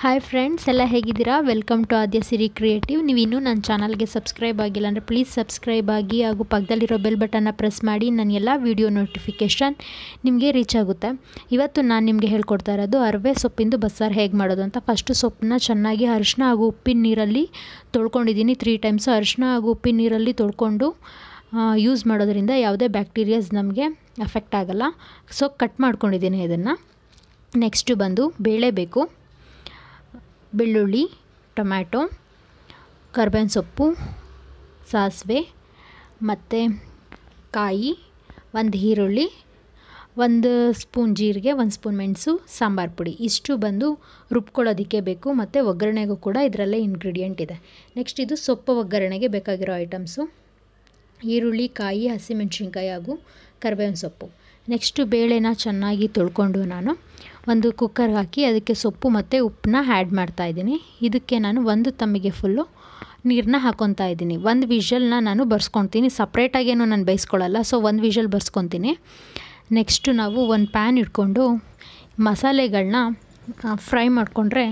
Hi friends ಎಲ್ಲ ಹೇಗಿದ್ದೀರಾ? Welcome to Aadya Siri creative ನೀವು ಇನ್ನೂ ನನ್ನ ಚಾನಲ್ಗೆ ಸಬ್ಸ್ಕ್ರೈಬ್ ಆಗಿಲ್ಲ ಅಂದರೆ ಪ್ಲೀಸ್ ಸಬ್ಸ್ಕ್ರೈಬ್ ಆಗಿ ಹಾಗೂ ಪಕ್ಕದಲ್ಲಿರೋ ಬೆಲ್ ಬಟನ್ನ ಪ್ರೆಸ್ ಮಾಡಿ ನನ್ನ ಎಲ್ಲ ವೀಡಿಯೋ ನೋಟಿಫಿಕೇಷನ್ ನಿಮಗೆ ರೀಚ್ ಆಗುತ್ತೆ. ಇವತ್ತು ನಾನು ನಿಮಗೆ ಹೇಳ್ಕೊಡ್ತಾ ಇರೋದು ಅರವೆ ಸೊಪ್ಪಿಂದು ಬಸ್ಸಾರು ಹೇಗೆ ಮಾಡೋದು ಅಂತ. ಫಸ್ಟು ಸೊಪ್ಪನ್ನ ಚೆನ್ನಾಗಿ ಅರಿಶಿನ ಹಾಗೂ ಉಪ್ಪಿನ ನೀರಲ್ಲಿ ತೊಳ್ಕೊಂಡಿದ್ದೀನಿ. ತ್ರೀ ಟೈಮ್ಸು ಅರಿಶಿನ ಹಾಗೂ ಉಪ್ಪಿನ ನೀರಲ್ಲಿ ತೊಳ್ಕೊಂಡು ಯೂಸ್ ಮಾಡೋದ್ರಿಂದ ಯಾವುದೇ ಬ್ಯಾಕ್ಟೀರಿಯಾಸ್ ನಮಗೆ ಅಫೆಕ್ಟ್ ಆಗೋಲ್ಲ. ಸೊ ಕಟ್ ಮಾಡ್ಕೊಂಡಿದ್ದೀನಿ ಇದನ್ನು. ನೆಕ್ಸ್ಟು ಬಂದು ಬೇಳೆ ಬೇಕು. ಬೆಳ್ಳುಳ್ಳಿ, ಟೊಮ್ಯಾಟೊ, ಕರ್ಬೇವಿನ ಸೊಪ್ಪು, ಸಾಸಿವೆ ಮತ್ತು ಕಾಯಿ, ಒಂದು ಈರುಳ್ಳಿ, ಒಂದು ಸ್ಪೂನ್ ಜೀರಿಗೆ, ಒಂದು ಸ್ಪೂನ್ ಮೆಣಸು, ಸಾಂಬಾರು ಪುಡಿ. ಇಷ್ಟು ಬಂದು ರುಬ್ಕೊಳ್ಳೋದಕ್ಕೆ ಬೇಕು ಮತ್ತು ಒಗ್ಗರಣೆಗೂ ಕೂಡ ಇದರಲ್ಲೇ ಇಂಗ್ರೀಡಿಯೆಂಟ್ ಇದೆ. ನೆಕ್ಸ್ಟ್ ಇದು ಸೊಪ್ಪು ಒಗ್ಗರಣೆಗೆ ಬೇಕಾಗಿರೋ ಐಟಮ್ಸು ಈರುಳ್ಳಿ, ಕಾಯಿ, ಹಸಿಮೆಣಸಿನ್ಕಾಯಿ ಹಾಗೂ ಕರ್ಬೇವಿನ ಸೊಪ್ಪು. ನೆಕ್ಸ್ಟು ಬೇಳೆನ ಚೆನ್ನಾಗಿ ತೊಳ್ಕೊಂಡು ನಾನು ಒಂದು ಕುಕ್ಕರ್ ಹಾಕಿ ಅದಕ್ಕೆ ಸೊಪ್ಪು ಮತ್ತು ಉಪ್ಪನ್ನ ಆ್ಯಡ್ ಮಾಡ್ತಾಯಿದ್ದೀನಿ ಇದಕ್ಕೆ ನಾನು ಒಂದು ತಮ್ಮಿಗೆ ಫುಲ್ಲು ನೀರನ್ನ ಹಾಕ್ಕೊತಾ ಇದ್ದೀನಿ. ಒಂದು ವಿಷಲ್ನ ನಾನು ಬರ್ಸ್ಕೊತೀನಿ ಸಪ್ರೇಟಾಗೇನು ನಾನು ಬೇಯಿಸ್ಕೊಳ್ಳಲ್ಲ, ಸೊ ಒಂದು ವಿಷಲ್ ಬರ್ಸ್ಕೊತೀನಿ. ನೆಕ್ಸ್ಟು ನಾವು ಒಂದು ಪ್ಯಾನ್ ಇಟ್ಕೊಂಡು ಮಸಾಲೆಗಳನ್ನ ಫ್ರೈ ಮಾಡಿಕೊಂಡ್ರೆ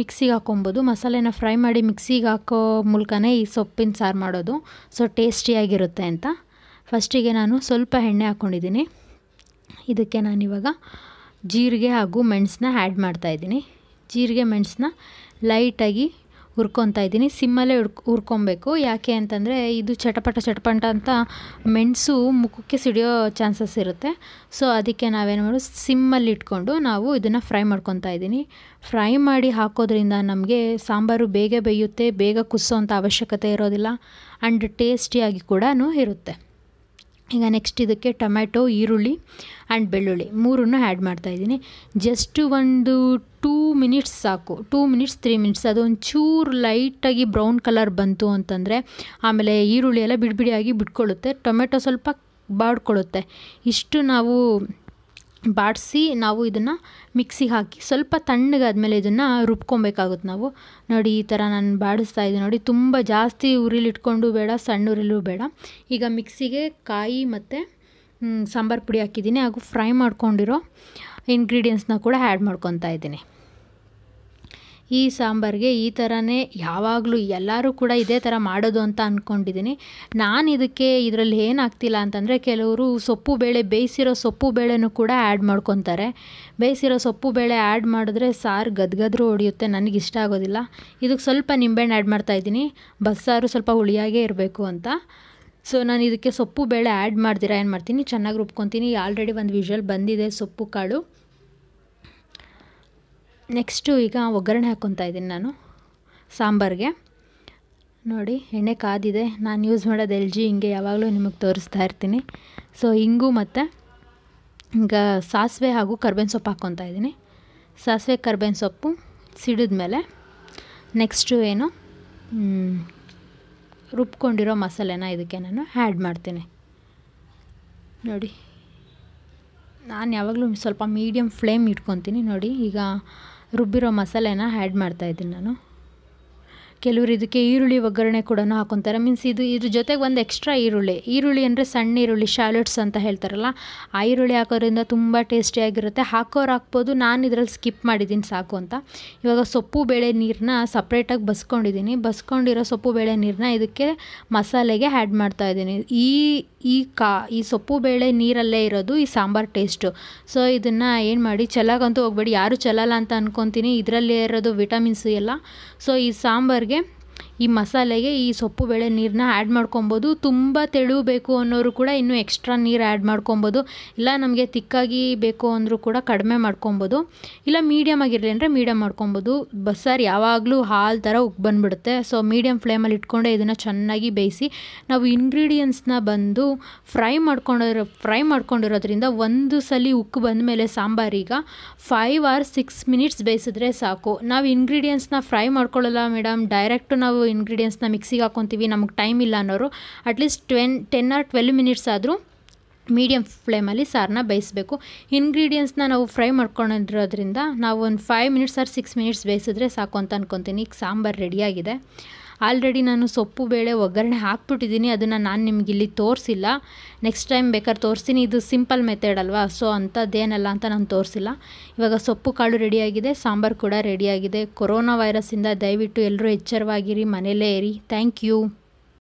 ಮಿಕ್ಸಿಗೆ ಹಾಕೊಬೋದು. ಮಸಾಲೆನ ಫ್ರೈ ಮಾಡಿ ಮಿಕ್ಸಿಗೆ ಹಾಕೋ ಮೂಲಕನೇ ಈ ಸೊಪ್ಪಿನ ಸಾರು ಮಾಡೋದು, ಸೊ ಟೇಸ್ಟಿಯಾಗಿರುತ್ತೆ ಅಂತ. ಫಸ್ಟಿಗೆ ನಾನು ಸ್ವಲ್ಪ ಎಣ್ಣೆ ಹಾಕ್ಕೊಂಡಿದ್ದೀನಿ. ಇದಕ್ಕೆ ನಾನಿವಾಗ ಜೀರಿಗೆ ಹಾಗೂ ಮೆಣಸನ್ನ ಆ್ಯಡ್ ಮಾಡ್ತಾಯಿದ್ದೀನಿ ಜೀರಿಗೆ, ಮೆಣಸನ್ನ ಲೈಟಾಗಿ ಹುರ್ಕೊತಾ ಇದ್ದೀನಿ. ಸಿಮ್ಮಲ್ಲೇ ಹುರ್ಕ್ ಹುರ್ಕೊಬೇಕು. ಯಾಕೆ ಅಂತಂದರೆ ಇದು ಚಟಪಟ ಚಟಪಟ ಅಂತ ಮೆಣಸು ಮುಖಕ್ಕೆ ಸಿಡಿಯೋ ಚಾನ್ಸಸ್ ಇರುತ್ತೆ. ಸೊ ಅದಕ್ಕೆ ನಾವೇನು ಮಾಡೋದು ಸಿಮ್ಮಲ್ಲಿ ಇಟ್ಕೊಂಡು ನಾವು ಇದನ್ನು ಫ್ರೈ ಮಾಡ್ಕೊತಾ ಇದ್ದೀನಿ. ಫ್ರೈ ಮಾಡಿ ಹಾಕೋದ್ರಿಂದ ನಮಗೆ ಸಾಂಬಾರು ಬೇಗ ಬೇಯುತ್ತೆ, ಬೇಗ ಕುದಿಸೋವಂಥ ಅವಶ್ಯಕತೆ ಇರೋದಿಲ್ಲ. ಆ್ಯಂಡ್ ಟೇಸ್ಟಿಯಾಗಿ ಕೂಡ ಇರುತ್ತೆ. ಈಗ ನೆಕ್ಸ್ಟ್ ಇದಕ್ಕೆ ಟೊಮ್ಯಾಟೊ ಈರುಳ್ಳಿ ಆ್ಯಂಡ್ ಬೆಳ್ಳುಳ್ಳಿ ಮೂರನ್ನು ಆ್ಯಡ್ ಮಾಡ್ತಾಯಿದ್ದೀನಿ ಜಸ್ಟ್ ಒಂದು ಟೂ ಮಿನಿಟ್ಸ್ ಸಾಕು. ಟೂ ಮಿನಿಟ್ಸ್ ತ್ರೀ ಮಿನಿಟ್ಸ್ ಅದೊಂದು ಚೂರು ಲೈಟಾಗಿ ಬ್ರೌನ್ ಕಲರ್ ಬಂತು ಅಂತಂದರೆ ಆಮೇಲೆ ಈರುಳ್ಳಿ ಎಲ್ಲ ಬಿಡಿಬಿಡಿಯಾಗಿ ಬಿಟ್ಕೊಳ್ಳುತ್ತೆ. ಟೊಮೆಟೊ ಸ್ವಲ್ಪ ಬಾಡ್ಕೊಳ್ಳುತ್ತೆ. ಇಷ್ಟು ನಾವು ಬಾಡಿಸಿ ನಾವು ಇದನ್ನು ಮಿಕ್ಸಿಗೆ ಹಾಕಿ ಸ್ವಲ್ಪ ತಣ್ಣಗಾದ್ಮೇಲೆ ಇದನ್ನು ರುಬ್ಕೊಬೇಕಾಗುತ್ತೆ ನಾವು. ನೋಡಿ ಈ ಥರ ನಾನು ಬಾಡಿಸ್ತಾ ಇದ್ದೀನಿ ನೋಡಿ, ತುಂಬ ಜಾಸ್ತಿ ಉರಿಲಿಟ್ಕೊಂಡು ಬೇಡ, ಸಣ್ಣ ಉರಿಲೂ ಬೇಡ. ಈಗ ಮಿಕ್ಸಿಗೆ ಕಾಯಿ ಮತ್ತು ಸಾಂಬಾರು ಪುಡಿ ಹಾಕಿದ್ದೀನಿ. ಹಾಗೂ ಫ್ರೈ ಮಾಡ್ಕೊಂಡಿರೋ ಇಂಗ್ರೀಡಿಯೆಂಟ್ಸ್ನ ಕೂಡ ಆ್ಯಡ್ ಮಾಡ್ಕೊತಾ ಇದ್ದೀನಿ. ಈ ಸಾಂಬಾರಿಗೆ ಈ ಥರನೇ ಯಾವಾಗಲೂ ಎಲ್ಲರೂ ಕೂಡ ಇದೇ ಥರ ಮಾಡೋದು ಅಂತ ಅಂದ್ಕೊಂಡಿದ್ದೀನಿ ನಾನು ಇದಕ್ಕೆ ಇದರಲ್ಲಿ ಏನಾಗ್ತಿಲ್ಲ ಅಂತಂದರೆ ಕೆಲವರು ಸೊಪ್ಪು ಬೇಳೆ, ಬೇಯಿಸಿರೋ ಸೊಪ್ಪು ಬೇಳೆನೂ ಕೂಡ ಆ್ಯಡ್ ಮಾಡ್ಕೊತಾರೆ. ಬೇಯಿಸಿರೋ ಸೊಪ್ಪು ಬೇಳೆ ಆ್ಯಡ್ ಮಾಡಿದ್ರೆ ಸಾರು ಗದ್ಗದ್ರು ಹೊಡೆಯುತ್ತೆ, ನನಗೆ ಇಷ್ಟ ಆಗೋದಿಲ್ಲ. ಇದಕ್ಕೆ ಸ್ವಲ್ಪ ನಿಂಬೆಹಣ್ಣು ಆ್ಯಡ್ ಮಾಡ್ತಾಯಿದ್ದೀನಿ ಬಸ್ಸಾರು ಸ್ವಲ್ಪ ಹುಳಿಯಾಗೇ ಇರಬೇಕು ಅಂತ. ಸೊ ನಾನು ಇದಕ್ಕೆ ಸೊಪ್ಪು ಬೇಳೆ ಆ್ಯಡ್ ಮಾಡ್ದಿರ ಏನು ಮಾಡ್ತೀನಿ? ಚೆನ್ನಾಗಿ ರುಬ್ಕೊತೀನಿ. ಆಲ್ರೆಡಿ ಒಂದು ವಿಷಲ್ ಬಂದಿದೆ ಸೊಪ್ಪು ಕಾಳು. ನೆಕ್ಸ್ಟು ಈಗ ಒಗ್ಗರಣೆ ಹಾಕ್ಕೊತಾ ಇದ್ದೀನಿ ನಾನು, ಸಾಂಬಾರಿಗೆ. ನೋಡಿ, ಎಣ್ಣೆ ಕಾದಿದೆ. ನಾನು ಯೂಸ್ ಮಾಡೋದು ಎಲ್ ಜಿ ಹಿಂಗೆ ಯಾವಾಗಲೂ ನಿಮಗೆ ತೋರಿಸ್ತಾ ಇರ್ತೀನಿ. ಸೊ ಹಿಂಗೂ ಮತ್ತು ಈಗ ಸಾಸಿವೆ ಹಾಗೂ ಕರ್ಬೇವಿನ ಸೊಪ್ಪು ಹಾಕ್ಕೊತಾ ಇದ್ದೀನಿ. ಸಾಸಿವೆ, ಕರ್ಬೇವಿನ ಸೊಪ್ಪು ಸಿಡಿದ ಮೇಲೆ ನೆಕ್ಸ್ಟು ಏನು ರುಬ್ಕೊಂಡಿರೋ ಮಸಾಲೆನ ಇದಕ್ಕೆ ನಾನು ಆ್ಯಡ್ ಮಾಡ್ತೀನಿ. ನೋಡಿ, ನಾನು ಯಾವಾಗಲೂ ಸ್ವಲ್ಪ ಮೀಡಿಯಮ್ ಫ್ಲೇಮ್ ಇಟ್ಕೊತೀನಿ. ನೋಡಿ, ಈಗ ರುಬ್ಬಿರೋ ಮಸಾಲೆನ ಆ್ಯಡ್ ಮಾಡ್ತಾಯಿದ್ದೀನಿ ನಾನು. ಕೆಲವರು ಇದಕ್ಕೆ ಈರುಳ್ಳಿ ಒಗ್ಗರಣೆ ಕೂಡ ಹಾಕೊತಾರೆ. ಮೀನ್ಸ್ ಇದು ಇದ್ರ ಜೊತೆಗೆ ಒಂದು ಎಕ್ಸ್ಟ್ರಾ ಈರುಳ್ಳಿ. ಈರುಳ್ಳಿ ಅಂದರೆ ಸಣ್ಣ ಈರುಳ್ಳಿ ಶಾಲೆಟ್ಸ್ ಅಂತ ಹೇಳ್ತಾರಲ್ಲ, ಆ ಈರುಳ್ಳಿ ಹಾಕೋದ್ರಿಂದ ತುಂಬ ಟೇಸ್ಟಿಯಾಗಿರುತ್ತೆ ಹಾಕೋರು ಹಾಕ್ಬೋದು. ನಾನು ಇದರಲ್ಲಿ ಸ್ಕಿಪ್ ಮಾಡಿದ್ದೀನಿ ಸಾಕು ಅಂತ. ಇವಾಗ ಸೊಪ್ಪು ಬೇಳೆ ನೀರನ್ನ ಸಪ್ರೇಟಾಗಿ ಬಸ್ಕೊಂಡಿದ್ದೀನಿ ಬಸ್ಕೊಂಡಿರೋ ಸೊಪ್ಪು ಬೇಳೆ ನೀರನ್ನ ಇದಕ್ಕೆ ಮಸಾಲೆಗೆ ಆ್ಯಡ್ ಮಾಡ್ತಾ ಇದ್ದೀನಿ ಈ ಈ ಕಾ, ಈ ಸೊಪ್ಪು ಬೇಳೆ ನೀರಲ್ಲೇ ಇರೋದು ಈ ಸಾಂಬಾರು ಟೇಸ್ಟು ಸೊ ಇದನ್ನು ಏನು ಮಾಡಿ ಚೆಲ್ಲಾಗಂತೂ ಹೋಗ್ಬೇಡಿ. ಯಾರು ಚೆಲ್ಲಲ್ಲ ಅಂತ ಅಂದ್ಕೊತೀನಿ ಇದರಲ್ಲೇ ಇರೋದು ವಿಟಮಿನ್ಸ್ ಎಲ್ಲ. ಸೊ ಈ ಸಾಂಬಾರಿಗೆ ಈ ಮಸಾಲೆಗೆ ಈ ಸೊಪ್ಪು ಬೇಳೆ ನೀರನ್ನ ಆ್ಯಡ್ ಮಾಡ್ಕೊಬೋದು. ತುಂಬ ತೆಳು ಬೇಕು ಅನ್ನೋರು ಕೂಡ ಇನ್ನೂ ಎಕ್ಸ್ಟ್ರಾ ನೀರು ಆ್ಯಡ್ ಮಾಡ್ಕೊಬೋದು. ಇಲ್ಲ ನಮಗೆ ತಿಕ್ಕಾಗಿ ಬೇಕು ಅಂದರೂ ಕೂಡ ಕಡಿಮೆ ಮಾಡ್ಕೊಬೋದು. ಇಲ್ಲ ಮೀಡಿಯಮ್ ಆಗಿರಲಿ ಅಂದರೆ ಮೀಡಿಯಮ್ ಮಾಡ್ಕೊಬೋದು. ಬಸ್ಸಾರು ಯಾವಾಗಲೂ ಹಾಲು ಥರ ಉಗ್ ಬಂದುಬಿಡುತ್ತೆ. ಸೊ ಮೀಡಿಯಮ್ ಫ್ಲೇಮಲ್ಲಿ ಇಟ್ಕೊಂಡೆ ಇದನ್ನು ಚೆನ್ನಾಗಿ ಬೇಯಿಸಿ, ನಾವು ಇಂಗ್ರೀಡಿಯೆಂಟ್ಸ್ನ ಬಂದು ಫ್ರೈ ಮಾಡ್ಕೊಂಡಿರೋ ಫ್ರೈ ಮಾಡ್ಕೊಂಡಿರೋದ್ರಿಂದ ಒಂದು ಸಲ ಉಕ್ಕು ಬಂದ ಮೇಲೆ ಸಾಂಬಾರೀಗ ಫೈವ್ ಆರ್ ಸಿಕ್ಸ್ ಮಿನಿಟ್ಸ್ ಬೇಯಿಸಿದ್ರೆ ಸಾಕು. ನಾವು ಇಂಗ್ರೀಡಿಯೆಂಟ್ಸ್ನ ಫ್ರೈ ಮಾಡ್ಕೊಳ್ಳಲ್ಲ ಮೇಡಮ್ ಡೈರೆಕ್ಟ್ ನಾವು ಇಂಗ್ರೀಡಿಯೆಂಟ್ಸ್ನ ಮಿಕ್ಸಿಗೆ ಹಾಕ್ಕೊತೀವಿ ನಮಗೆ ಟೈಮ್ ಇಲ್ಲ ಅನ್ನೋರು at least twenty ten or twelve minutes ಆದರೂ ಮೀಡಿಯಮ್ ಫ್ಲೇಮಲ್ಲಿ ಸಾರನ್ನ ಬೇಯಿಸಬೇಕು. ಇಂಗ್ರೀಡಿಯೆಂಟ್ಸ್ನ ನಾವು ಫ್ರೈ ಮಾಡ್ಕೊಂಡಿರೋದ್ರಿಂದ ನಾವು ಒಂದು five minutes or six minutes ಬೇಯಿಸಿದ್ರೆ ಸಾಕು ಅಂತ ಅನ್ಕೊತೀನಿ. ಈಗ ಸಾಂಬಾರು ರೆಡಿಯಾಗಿದೆ ಆಲ್ರೆಡಿ ನಾನು ಸೊಪ್ಪು ಬೇಳೆ ಒಗ್ಗರಣೆ ಹಾಕ್ಬಿಟ್ಟಿದ್ದೀನಿ, ಅದನ್ನು ನಾನು ನಿಮ್ಗೆ ಇಲ್ಲಿ ತೋರಿಸಿಲ್ಲ. ನೆಕ್ಸ್ಟ್ ಟೈಮ್ ಬೇಕಾದ್ರೆ ತೋರಿಸ್ತೀನಿ. ಇದು ಸಿಂಪಲ್ ಮೆಥಡ್ ಅಲ್ವಾ? ಸೊ ಅಂಥದ್ದೇನಲ್ಲ ಅಂತ ನಾನು ತೋರಿಸಿಲ್ಲ. ಇವಾಗ ಸೊಪ್ಪು ಕಾಳು ರೆಡಿಯಾಗಿದೆ ಸಾಂಬಾರು ಕೂಡ ರೆಡಿಯಾಗಿದೆ ಕೊರೋನಾ ವೈರಸ್ಸಿಂದ ದಯವಿಟ್ಟು ಎಲ್ಲರೂ ಎಚ್ಚರವಾಗಿರಿ ಮನೆಯಲ್ಲೇ ಇರಿ. Thank you